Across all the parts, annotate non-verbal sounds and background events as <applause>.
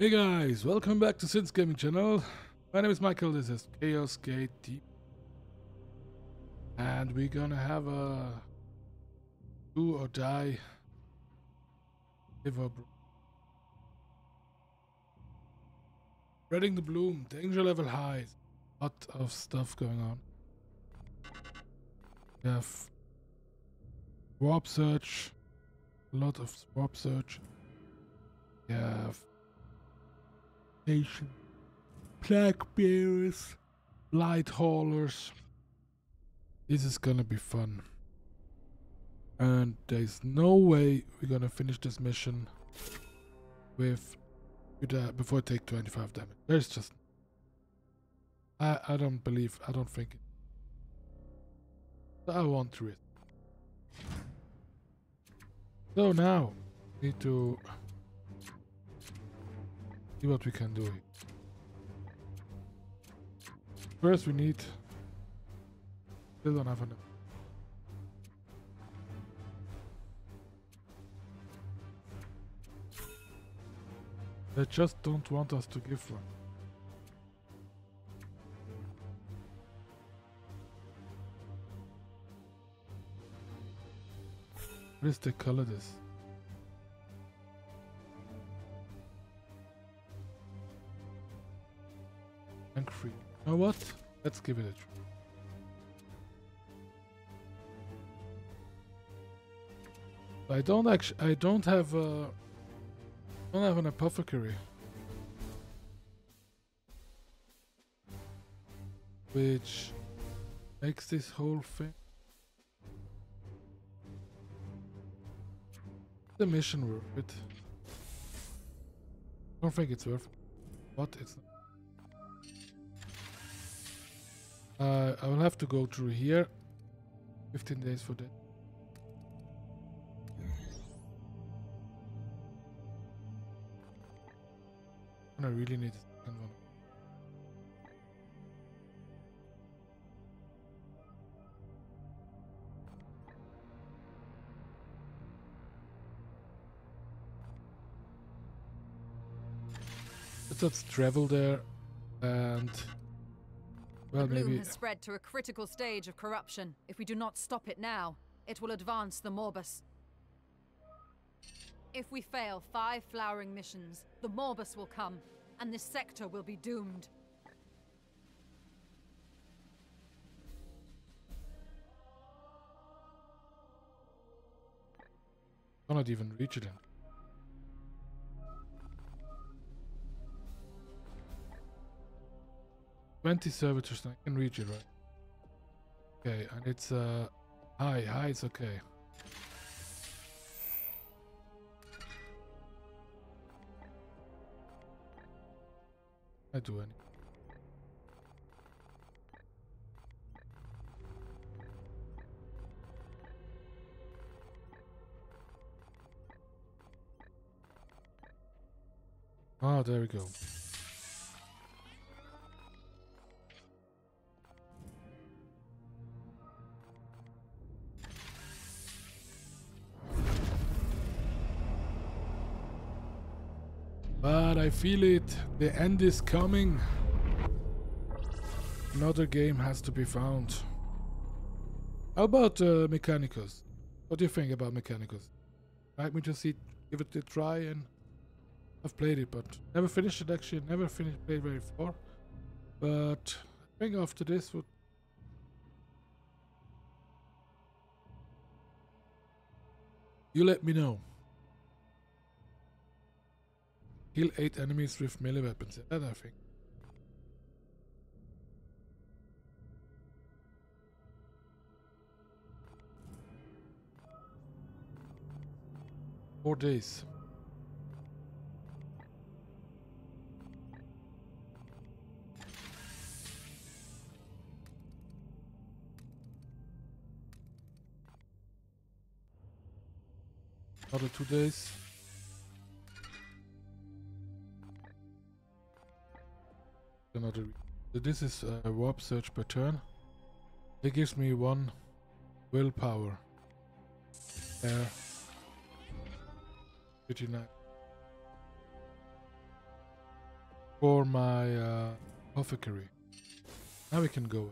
Hey guys, welcome back to Sin's Gaming Channel. My name is Michael, this is Chaos Gate Deep. And we're gonna have a do or die liver Spreading the bloom, danger level high. A Lot of stuff going on. We have warp surge, a lot of warp surge. We have nation, plague bearers, light haulers. This is gonna be fun. And there's no way we're gonna finish this mission with, with uh, before I take 25 damage. There's just I I don't believe I don't think it. I want to risk. So now need to see what we can do. First we need still don't have enough. They just don't want us to give one. What is the color this? Free. You know what? Let's give it a try. I don't actually. I don't have a. don't have an apothecary. Which makes this whole thing. The mission worth it. I don't think it's worth. What? It's not. Uh, I will have to go through here. 15 days for that. I really need one. Let's travel there and well the bloom maybe has spread to a critical stage of corruption. If we do not stop it now, it will advance the Morbus. If we fail five flowering missions, the Morbus will come, and this sector will be doomed. cannot even reach it. In. Twenty servitors, I can reach it, right? Okay, and it's uh high, high, it's okay. I do any. Ah, there we go. Feel it. The end is coming. Another game has to be found. How about uh, Mechanicus? What do you think about Mechanicus? Like me to see, give it a try, and I've played it, but never finished it. Actually, never finished played very far. But I think after this would. You let me know. Kill 8 enemies with melee weapons. That I think. Four days. Another two days. Another. This is a warp surge per turn. It gives me one willpower. There. 59. for my uh, apothecary. Now we can go.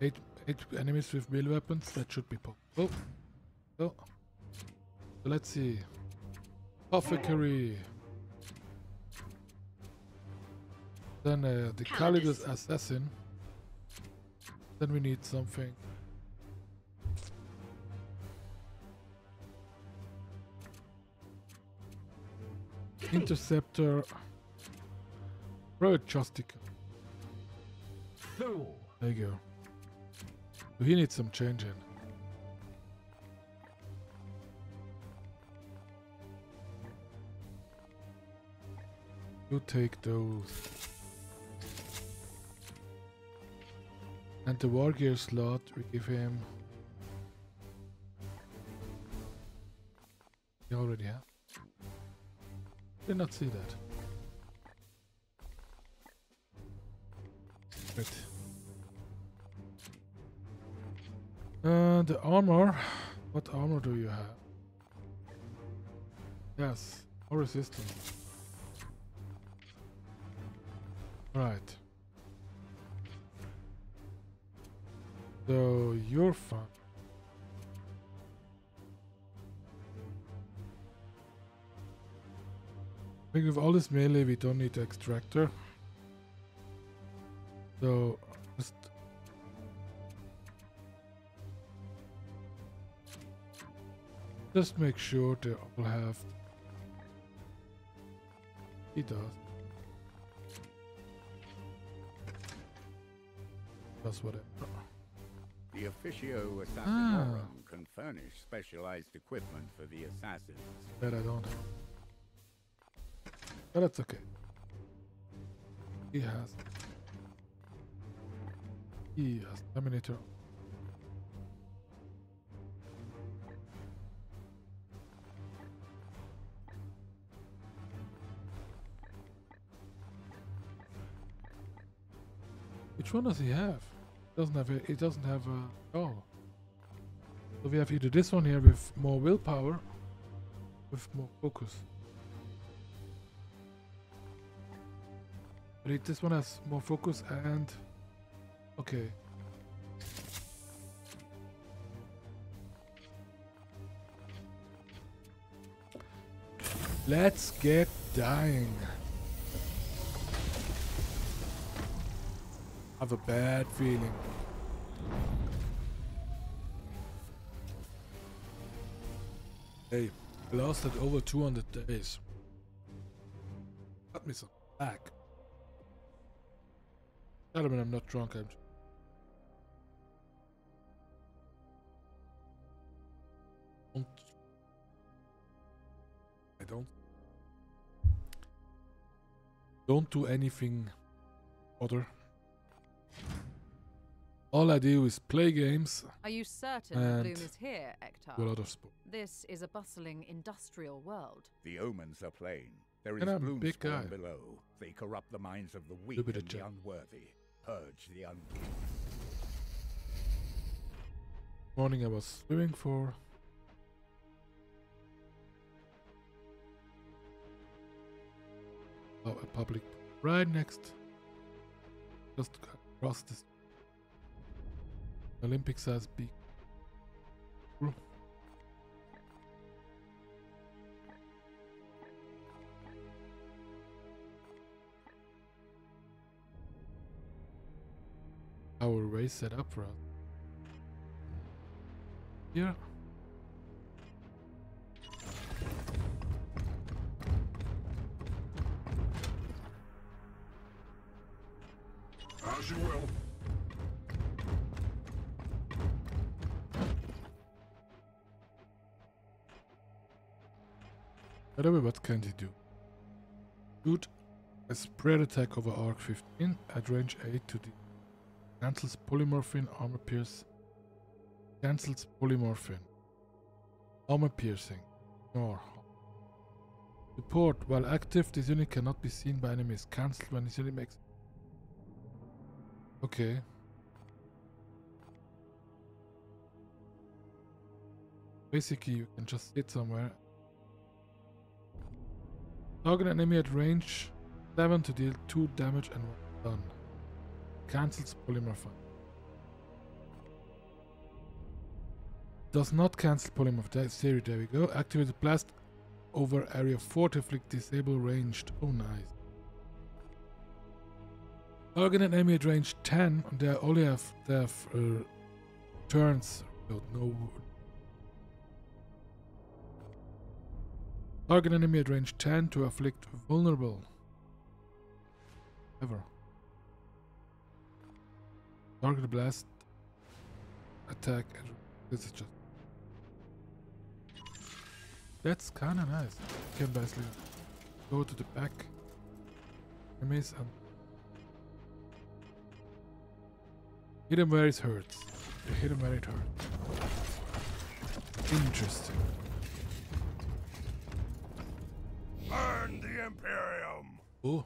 Eight, eight enemies with melee weapons. That should be possible. So, so let's see. Apothecary. Then uh, the Callidus assassin. Then we need something. Interceptor. Road Justicar. There you go. So he needs some changing. You take those. And the war gear slot, we give him. He already have. Did not see that. Good. Uh, the armor. What armor do you have? Yes, more resistance. Right. So you're fine. I think with all this melee we don't need the extractor. So just just make sure they all have he does. That's what it The Officio Ah. Assassinorum can furnish specialized equipment for the assassins. that I don't have. But that's okay. He has. He has Terminator. Which one does he have? Doesn't have a, he doesn't have a oh. So we have either this one here with more willpower, with more focus. But it, this one has more focus and okay. Let's get dying. I have a bad feeling. Hey, I lasted over 200 days. Cut me some back. Tell him I'm not drunk, I'm don't I don't don't do anything other. All I do is play games, Are you certain that Bloom is here, Ektar? do a lot of sport. This is a bustling industrial world. The omens are plain. There is And a bloom big guy. below. They corrupt the minds of the weak Little bit of and the jump. unworthy. Purge the un. Morning I was swimming for oh, a public right next just across this Olympic size beak. Cool. Our race set up for us. Here. As you will. By the way, what can he do? Shoot a spread attack over arc 15 at range 8 to the cancels polymorphine armor pierce cancels polymorphine. Armor piercing. Or support while active this unit cannot be seen by enemies. Cancelled when this unit makes okay. Basically you can just sit somewhere Target enemy at range 7 to deal 2 damage and 1 stun. Cancels polymorphine. Does not cancel polymer da- theory. There we go. Activate blast over area 4 to inflict disable ranged. Oh, nice. Target an enemy at range 10. They only have, have uh, turns. No, no. Target enemy at range 10 to afflict vulnerable. Ever. Target blast. Attack. This is just. That's kinda nice. You can basically go to the back enemies and hit him where it hurts. You hit him where it hurts. Interesting. Imperium! Oh,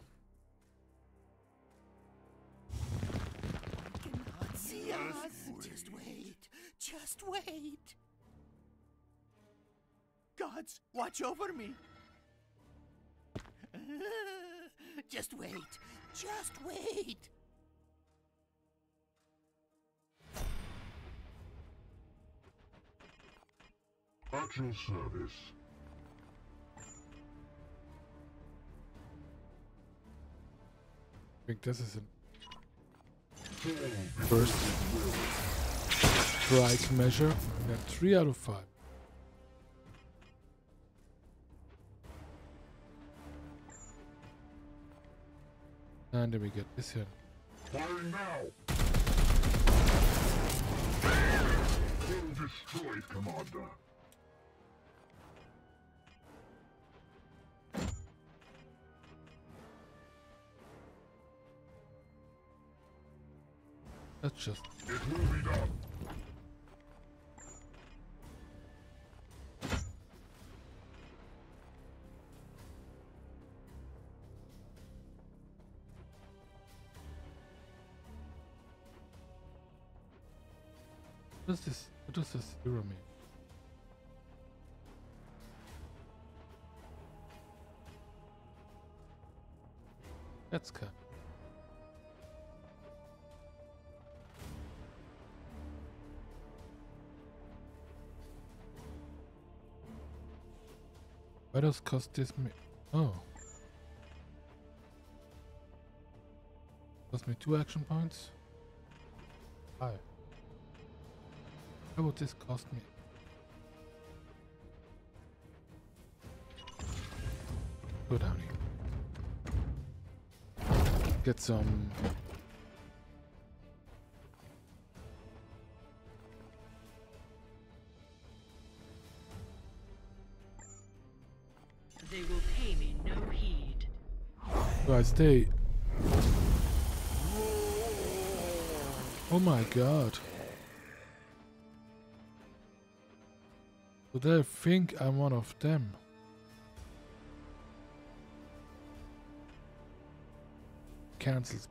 cannot see us. Just wait. Just wait. Gods, watch over me. <laughs> Just wait. Just wait. At your service. I think this is a first strike measure. We got 3 out of 5. And then we get this here. Now! Destroyed, Commander. That's just It will be done. what does this what does this zero mean? That's good. Why does cost this me? Oh. Cost me two action points? Why? How would this cost me? Go down here. Get some. Do I stay? Oh my god. So they think I'm one of them. Cancels.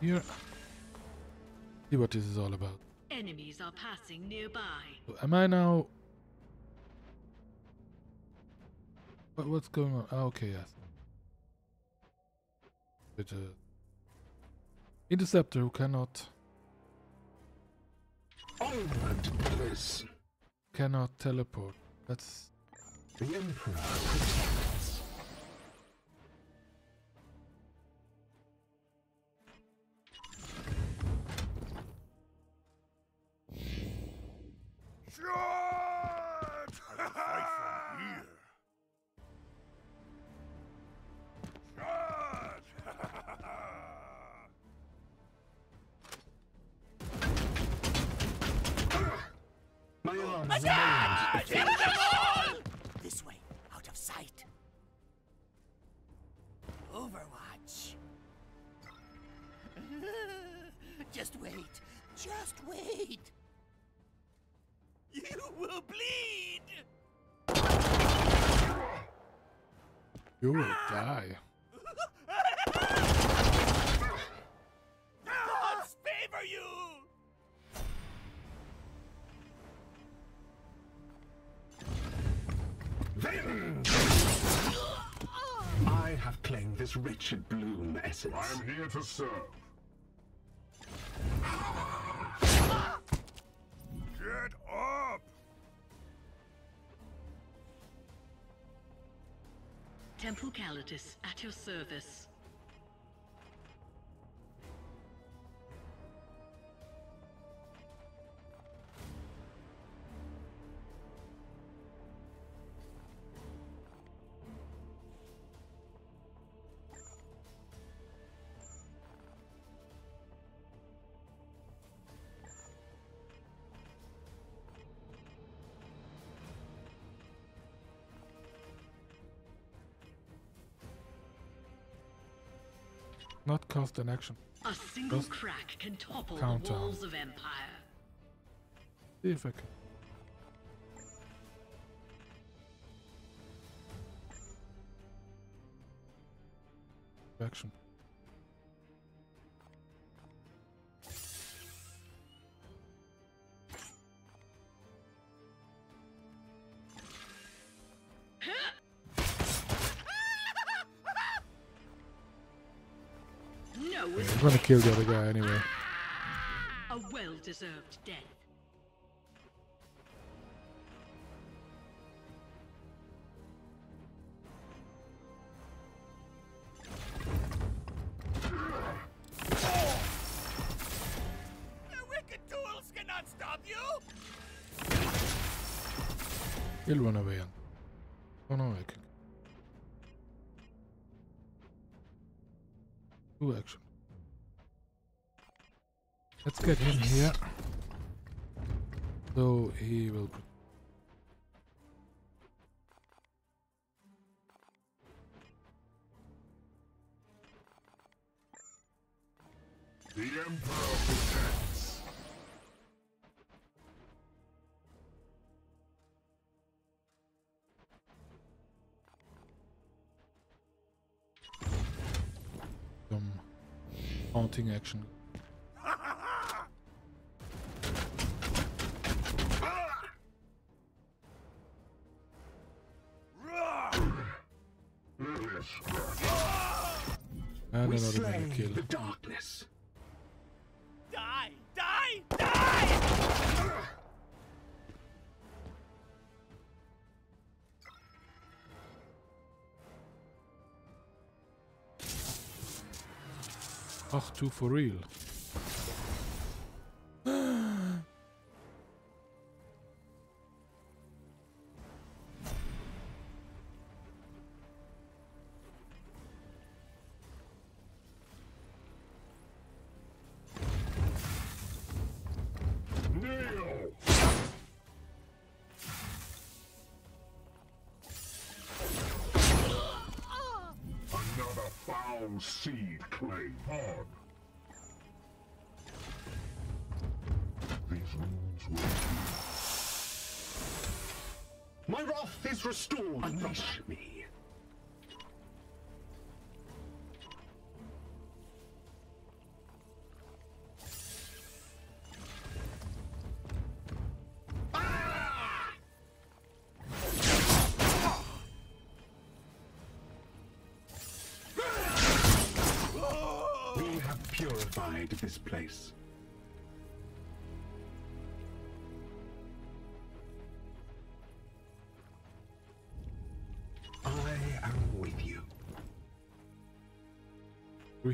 Here. See what this is all about. Enemies are passing nearby. So am I now? What, what's going on? Ah, okay, yes. It's a interceptor who cannot Onward, bliss. cannot teleport. That's The Emperor claimed this wretched bloom essence. I am here to serve. Get up! Temple Callidus at your service. Not cast an action. A single crack can topple counter. the walls of Empire. See if I can. I'm is gonna kill the other guy anyway. a well-deserved death. The wicked tools get him here. So he will. The Emperor protects. some haunting action. And We another mega kill. the darkness. Die! Die! Die! Ach, two for real. Seed clay on. These wounds will My wrath is restored. Unleash me.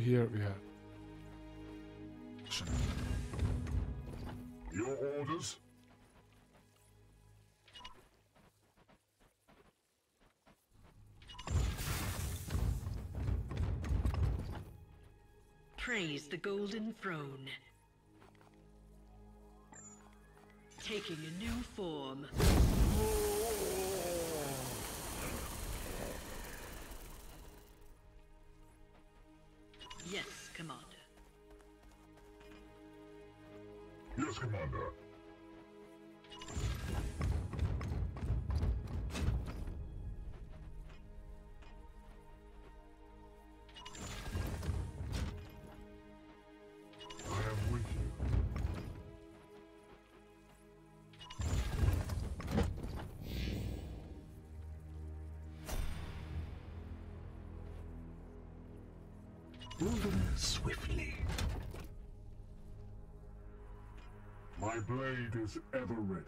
Here we have. Your orders? Praise the Golden Throne. Taking a new form. Yes, Commander. Moving swiftly. My blade is ever ready.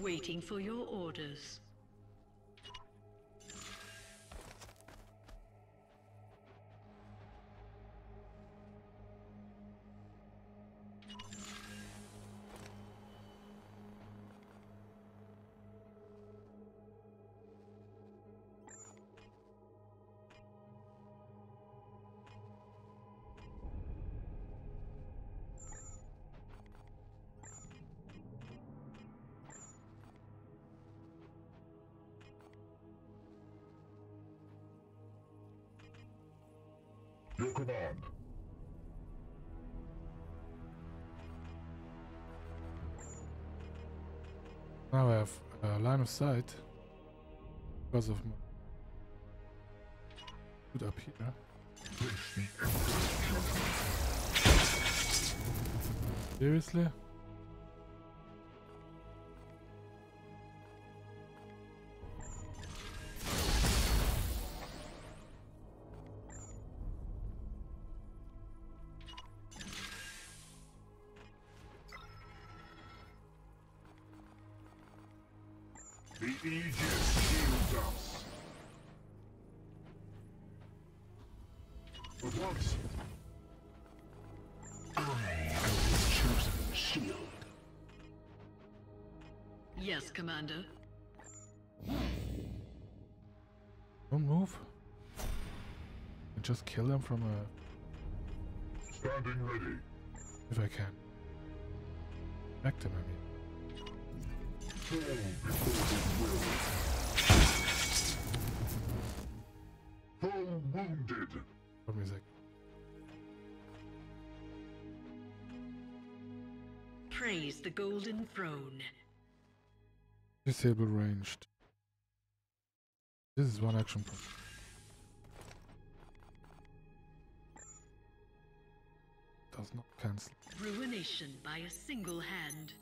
Waiting for your orders. Have uh, line of sight because of my up here. Seriously? Commander. Don't move. And just kill them from a... Standing ready. if I can. Back them, I mean. Fall before his will. Fall wounded. Hold me a sec. Praise the Golden Throne. Disable ranged. This is one action point. Does not cancel. Ruination by a single hand.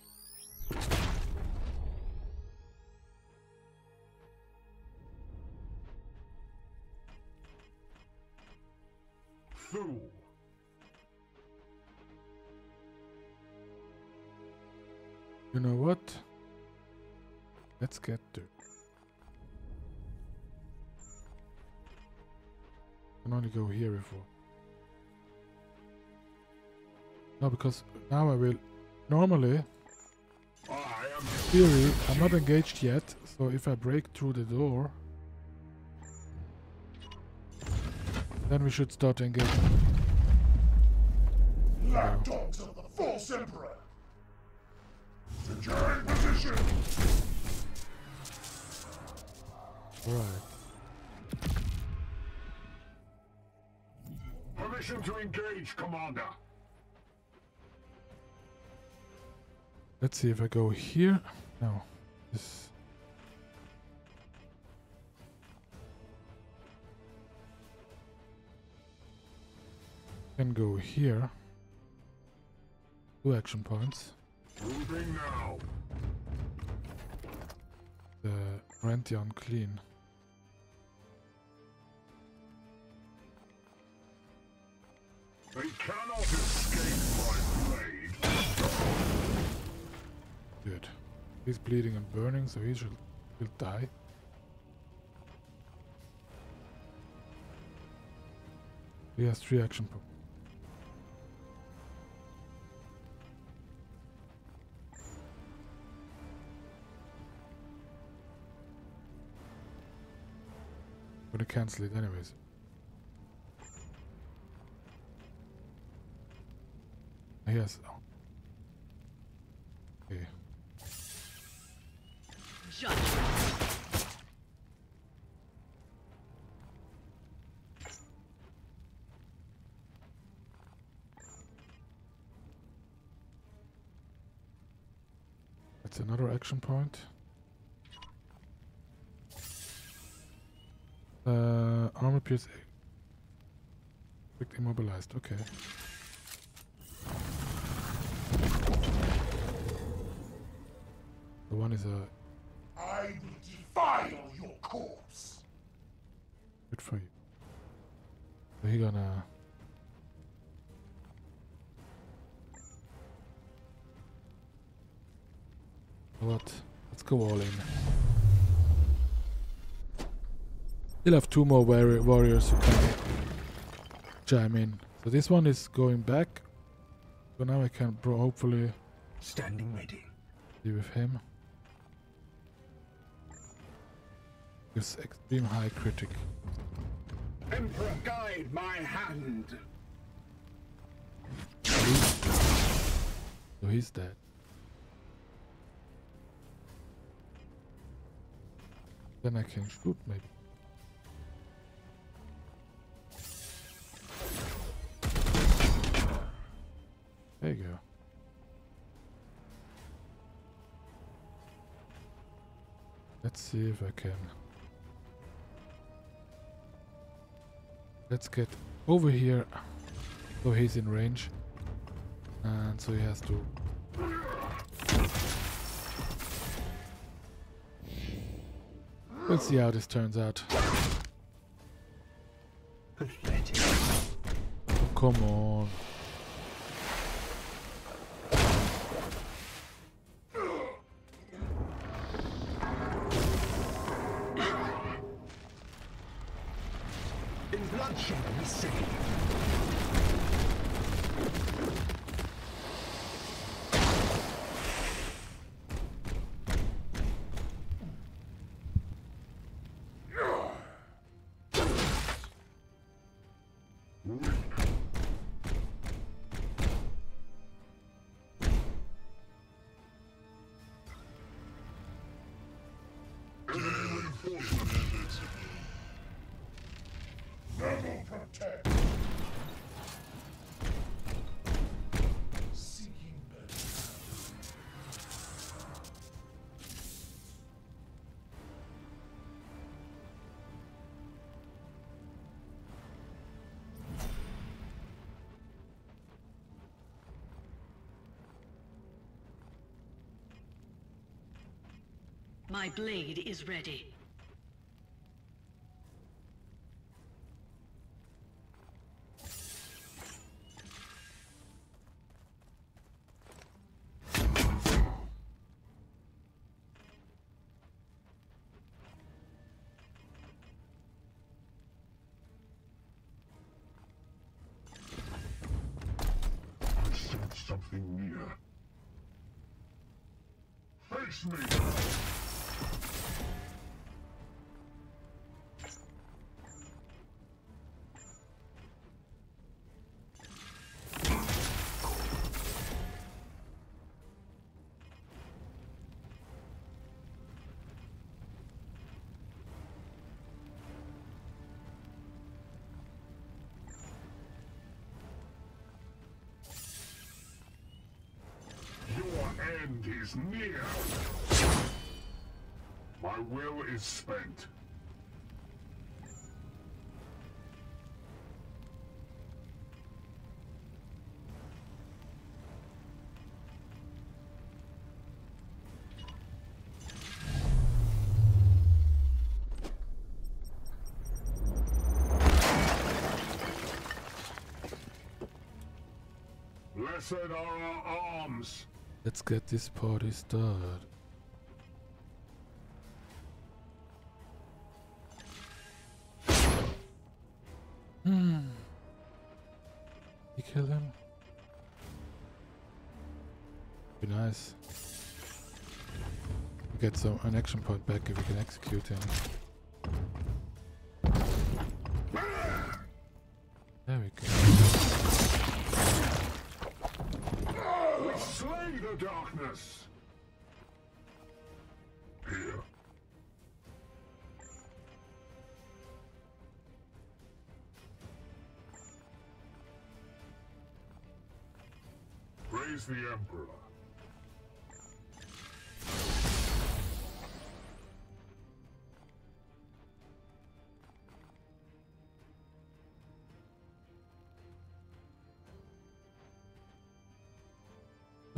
Let's get to. Can only go here before. No, because now I will. Normally, I am theory, I'm not engaged yet, so if I break through the door, then we should start engaging. lapdogs of the false emperor. Securing position. Alright. Permission to engage, Commander. Let's see if I go here. No. This. Can go here. Two action points. Moving now. The Rantion clean. They cannot escape my blade. Good. He's bleeding and burning, so he should he'll die. He has three action points. Gonna cancel it anyways. Yes. Okay. Judgment. That's another action point. Uh, armor pierce. Immobilized. Okay. One is a I will defile your corpse. good for you. We're gonna. What? Let's go all in. Still have two more warri- warriors who can chime in. So this one is going back. So now I can pro- hopefully Standing ready. be with him. Extreme high critic. Emperor, guide my hand. So he's dead. Then I can shoot maybe. There you go. Let's see if I can. Let's get over here. So he's in range. And so he has to. Let's see how this turns out. Oh, come on. My blade is ready. End is near. My will is spent. Blessed are our arms. Let's get this party started. Hmm. You kill him? Be nice. Get some an action point back if we can execute him.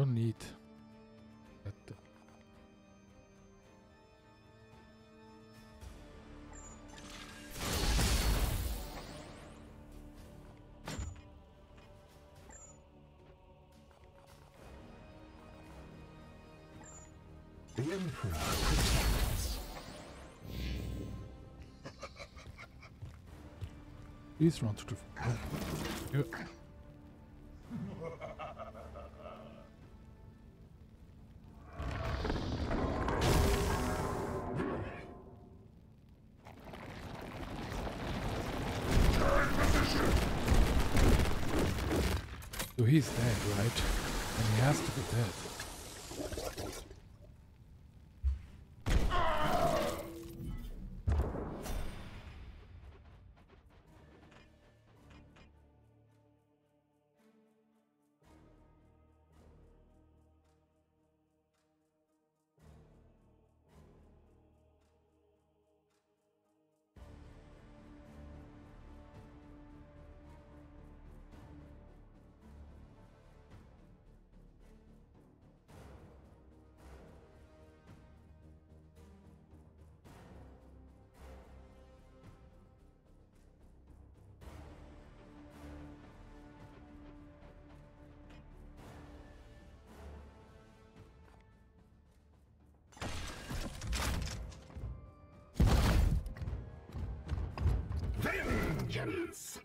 Oh, no need. The Emperor protects. He's not to. Yeah. Vengeance!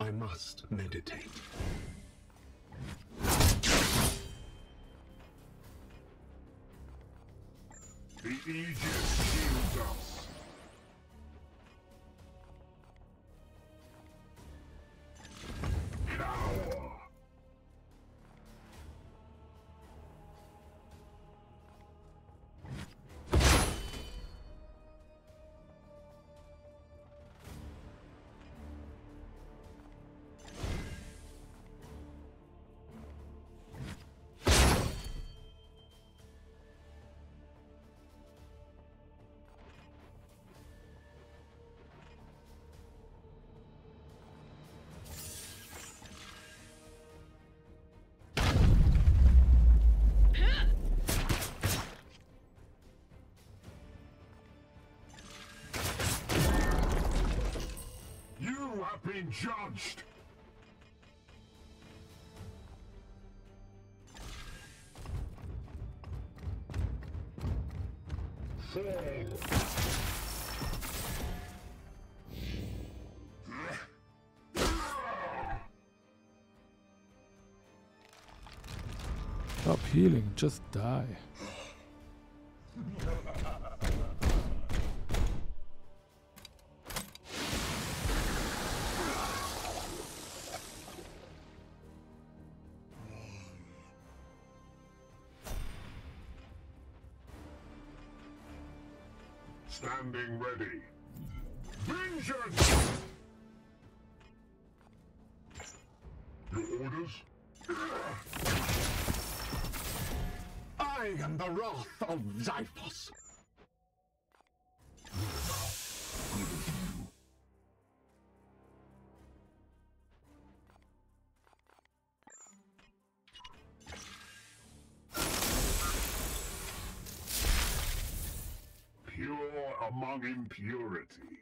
I must meditate. The Aegis shields us. Been judged. Stop healing, just die. Standing ready. Vengeance! Your orders? I am the wrath of Xiphos. Impurity.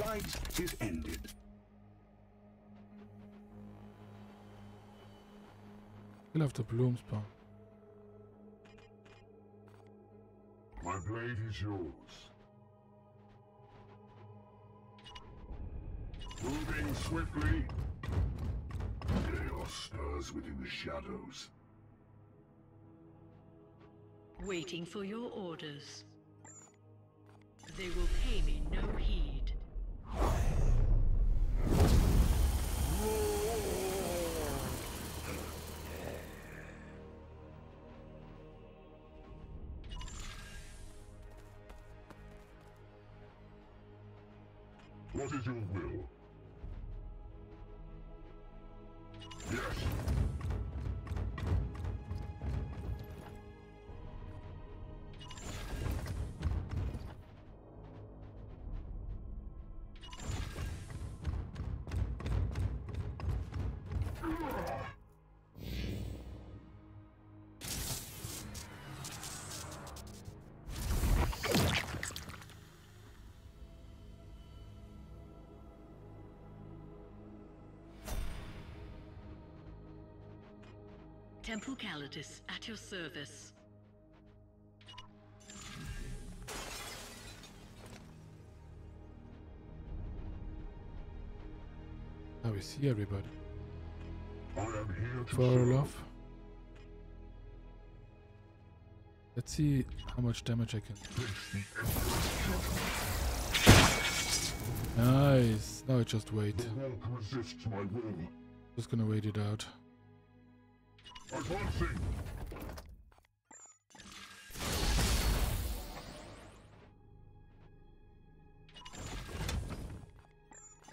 Their blight is ended. Kill off the bloom spawn. My blade is yours. Moving swiftly. Chaos stirs within the shadows. Waiting for your orders. They will pay me no heed. What is your will? Yes! Temple Callidus at your service. Now we see everybody. I am here to Far serve. off. Let's see how much damage I can. do. Nice. Now I just wait. The world resists my will. Just gonna wait it out. Advancing.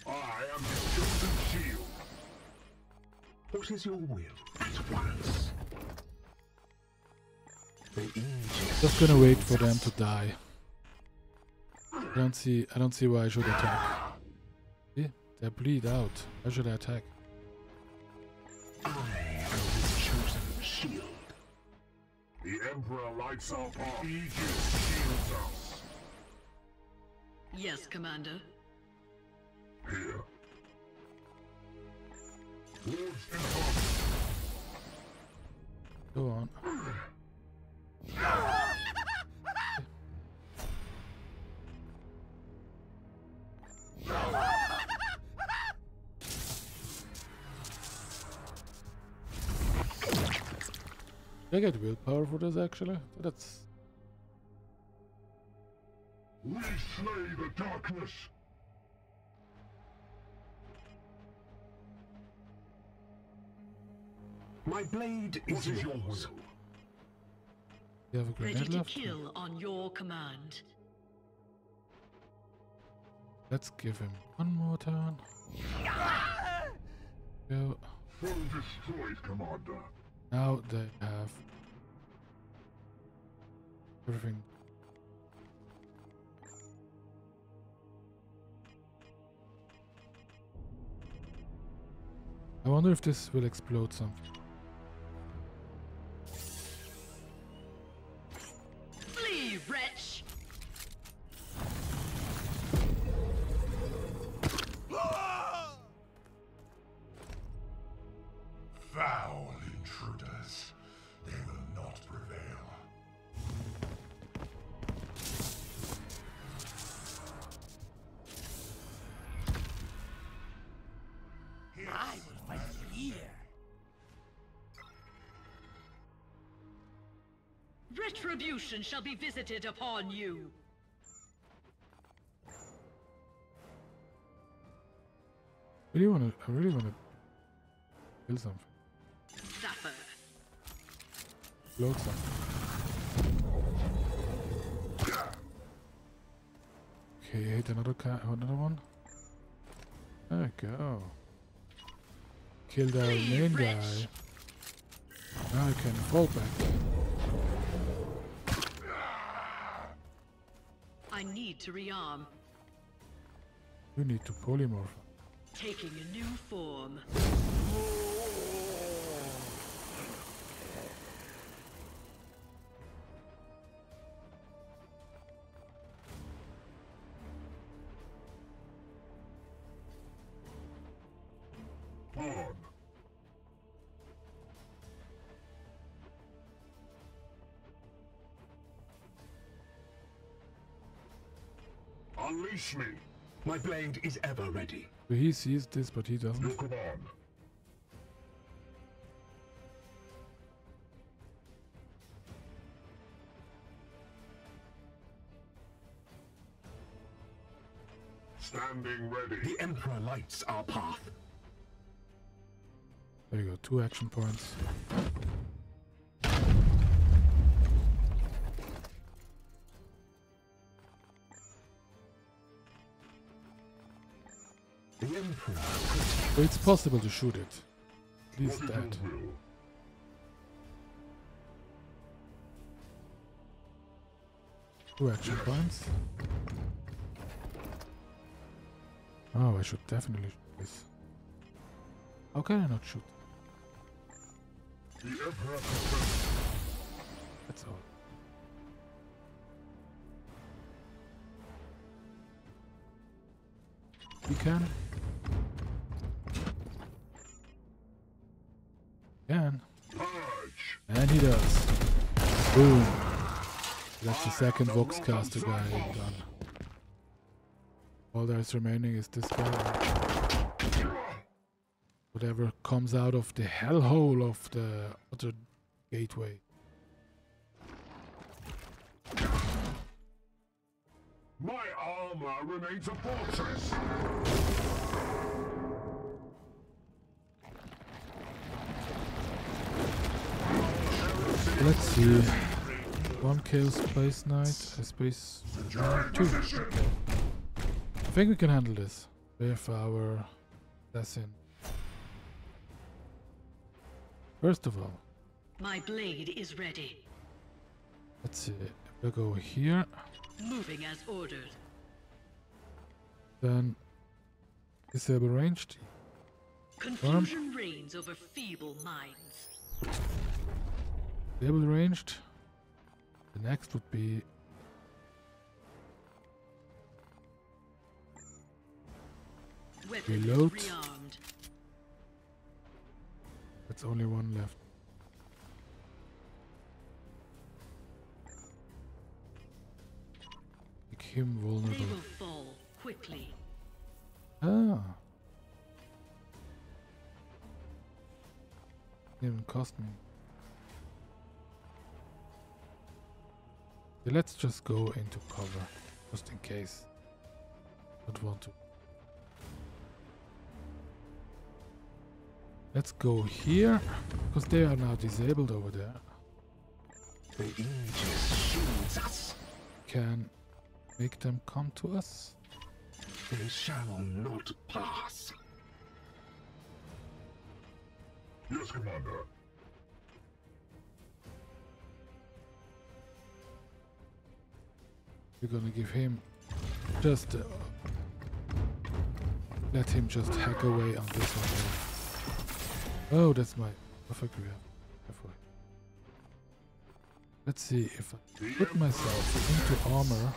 I am his chosen shield. What is your will? At once. Just gonna wait for them to die. I don't see. I don't see why I should attack. See, they bleed out. Why should I attack? Emperor lights up our Aegis shields us. Yes, Commander. Here. Lords in harmony. Go on. I get willpower for this actually? That's We slay the darkness. My blade What is is yours. you have a Ready to left? kill on your command. Let's give him one more turn. Ah! Go. Foe destroyed, Commander. Now they have everything. I wonder if this will explode something. Retribution shall be visited upon you. Really wanna I really wanna kill something. Suffer. Explode something. Okay, hit another cat another one. There we go. Our Flee, main guy. Now I can fall back. Need to rearm. You need to polymorph. Taking a new form. Unleash me. My blade is ever ready. He sees this but he doesn't. command. Standing ready. The Emperor lights our path. There you go, two action points. So it's possible to shoot it. He's What is dead. your will? Two action points. Oh, I should definitely shoot this. How can I not shoot? That's all. We can. And he does. Boom. That's the second Voxcaster guy done. All that is remaining is this guy. Whatever comes out of the hellhole of the other gateway. My armor remains a fortress. Let's see. One kill, Space Knight, uh, Space Two. I think we can handle this with our assassin. First of all, My blade is ready. let's see. We'll go here, Moving as ordered. then disable ranged. Confusion reigns over feeble minds. Disable ranged. The next would be Weapons Reload. rearmed. that's only one left. Make him They vulnerable. will fall quickly. Ah. Didn't cost me. Yeah, let's just go into cover, just in case. Don't want to. Let's go here, because they are now disabled over there. The Aegis shields us. Can make them come to us. They shall not pass. Yes, Commander. We're gonna give him just uh, let him just hack away on this one. Oh, that's my perfect rear. Let's see if I put myself into armor.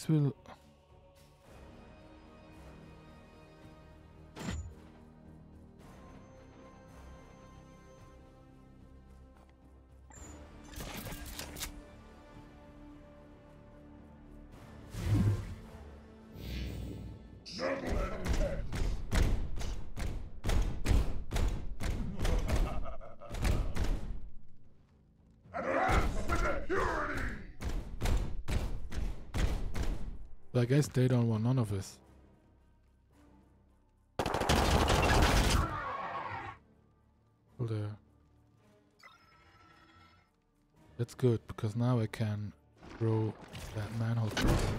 This will guess they don't want none of us. Well, there. That's good because now I can throw that manhole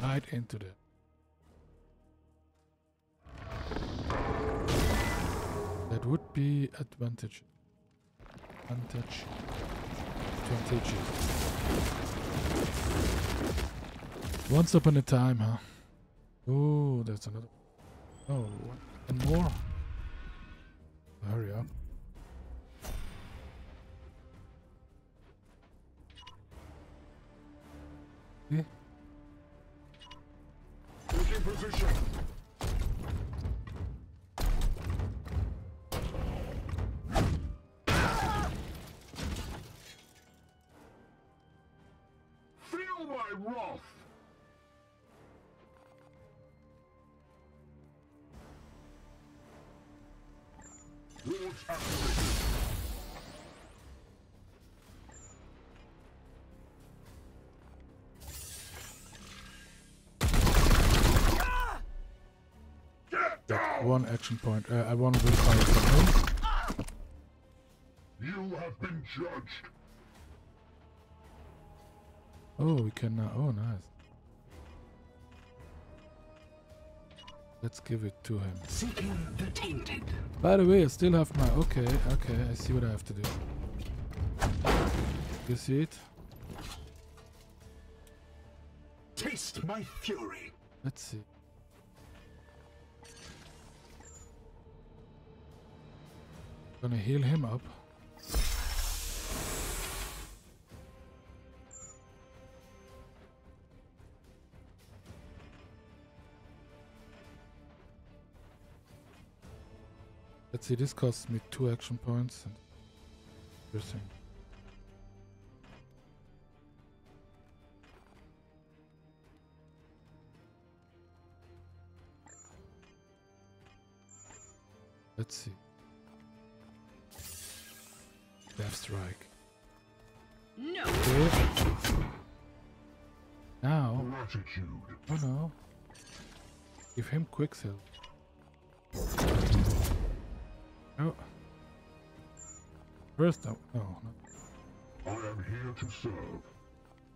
right into the. That would be advantage. Advantage. Advantageous. Once upon a time, huh? Oh, that's another. Oh, one more. Hurry up. Yeah. Taking position. Feel my wrath. Wards activated. Get down! one action point. Uh, I want willpower from him. You have been judged. Oh, we can now. Oh, nice. Let's give it to him. Seeking the tainted. By the way, I still have my. Okay, okay, I see what I have to do. You see it? Taste my fury. Let's see. Gonna heal him up. See, this costs me two action points. and Interesting. Let's see. Death strike. No. Okay. Now, Gratitude. oh no. Give him quicksilver. Oh. First, no, no, no. I am here to serve.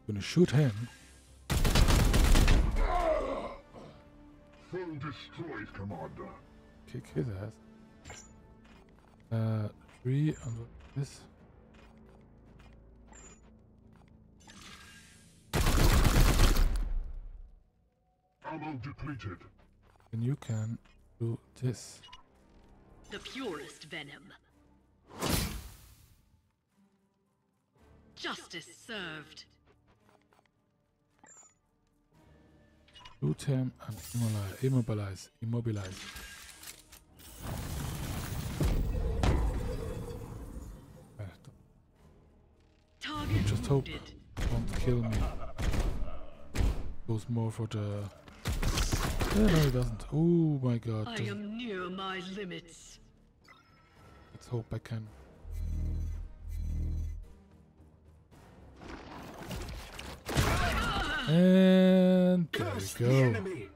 Gonna shoot him. Foe destroyed, Commander. Kick his ass. Uh, three on this. Ammo depleted. And you can do this. The purest venom. Justice served. Shoot him and immobilize. Immobilize. Target Just hope. Don't kill me. Goes more for the. Yeah, oh, no, he doesn't. Oh my god. I am near my limits. Let's hope I can. And there Curse we go. enemy.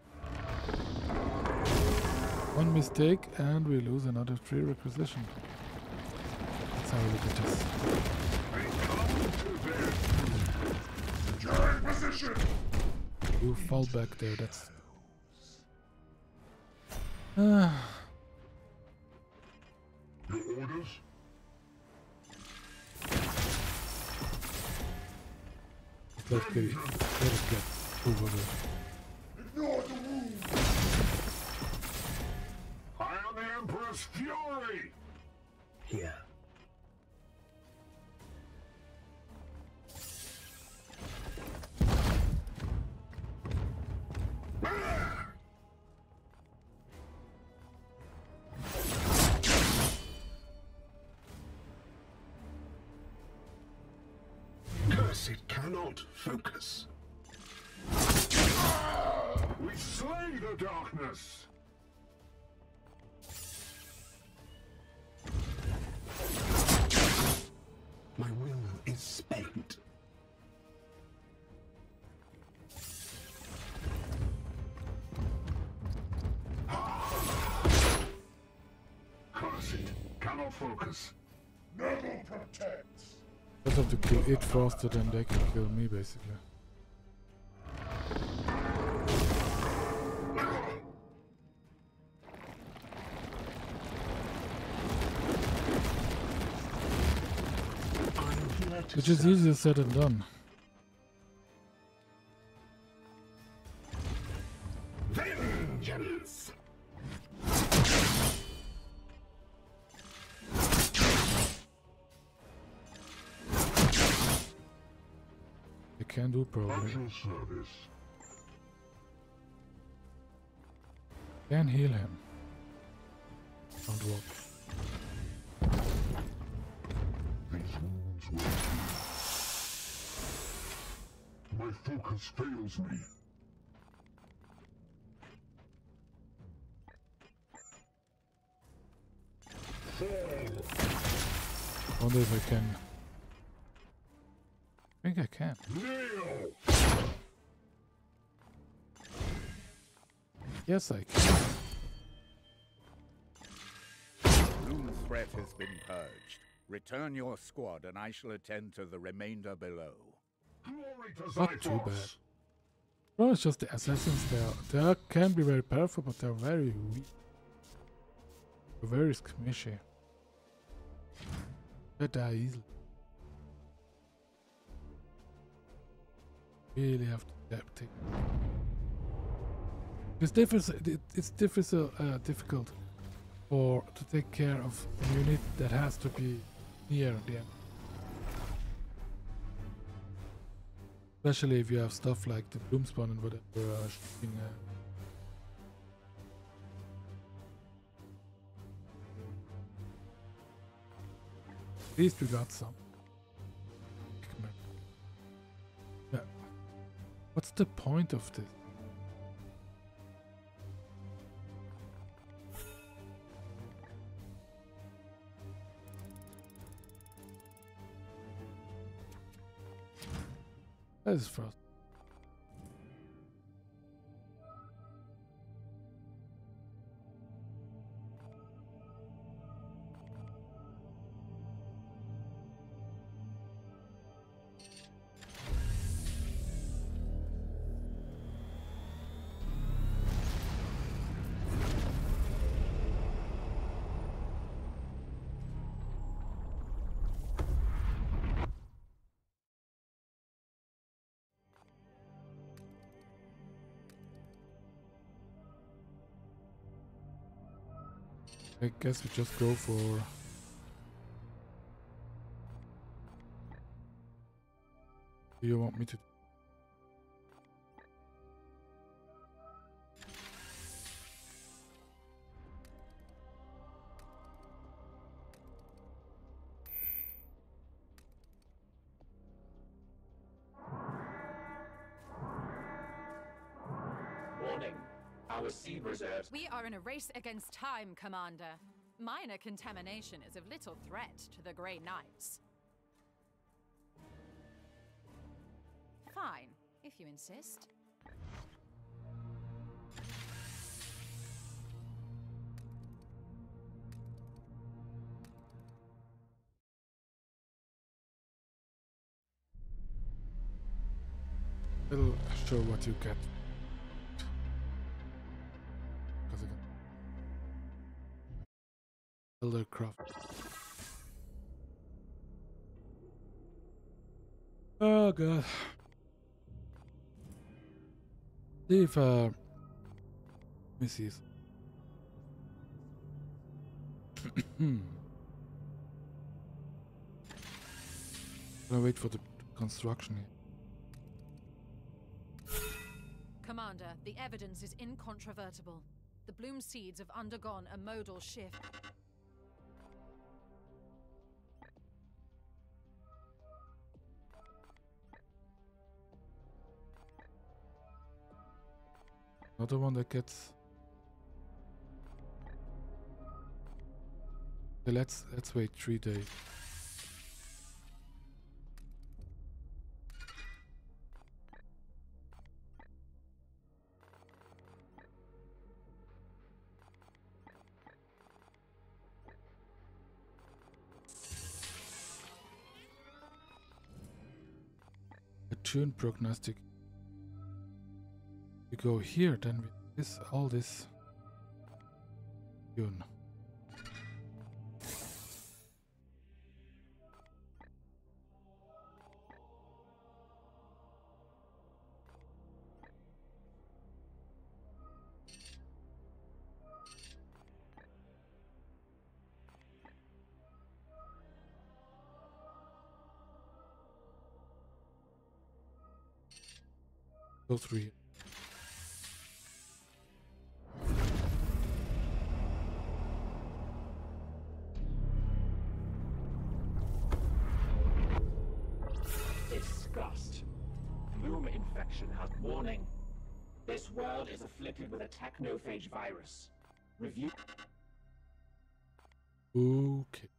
One mistake and we lose another three requisition. That's how we look at this. Securing position. You fall back there, that's... Your orders? let's get it. Let us get over there. Ignore the wound. I am the Emperor's fury. Here. Focus. We slay the darkness. Have to kill it faster than they can kill me, basically. Which is easier said than done. They can do probably. At your service. Can heal him. Don't walk. These wounds will heal. My focus fails me. Fall. Wonder if I can. I think I can. Kneel. Yes, I can. threat has been purged. Return your squad and I shall attend to the remainder below. Not too bad. Well, it's just the assassins there. They can be very powerful, but they're very weak. Very squishy. They die easily. Really have to adapt it. It's difficult. It's difficult. Uh, difficult for to take care of a unit that has to be near the end. Especially if you have stuff like the bloom spawn and whatever uh, shooting, uh, At least we got some. What's the point of this? That is frost. I guess we just go for Do you want me to in a race against time, Commander. Minor contamination is of little threat to the Grey Knights. Fine, if you insist. It'll show what you get. Oh god. See if uh let see. <clears throat> Gonna wait for the construction here. Commander, the evidence is incontrovertible. The bloom seeds have undergone a modal shift. Another one that gets. Okay, let's let's wait three days. Attune prognostic. Go here, then we this all this. Tune. Go through here. Afflicted with a technophage virus. Review. Okay.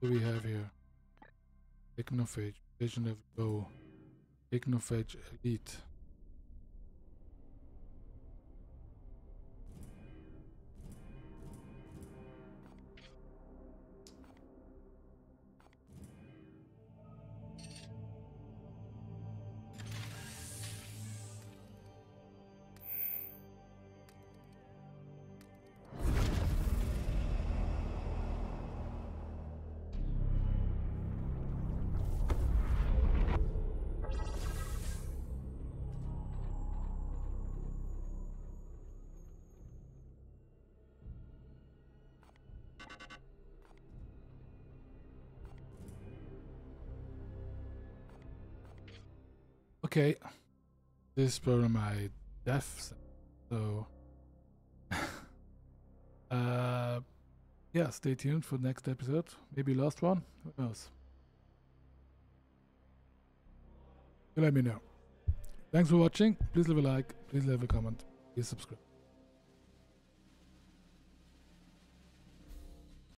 What do we have here? Technophage, of Bow, Technophage Elite. Okay. This were my deaths. So <laughs> uh yeah, stay tuned for the next episode. Maybe last one. Who knows? Let me know. Thanks for watching. Please leave a like. Please leave a comment. Please subscribe.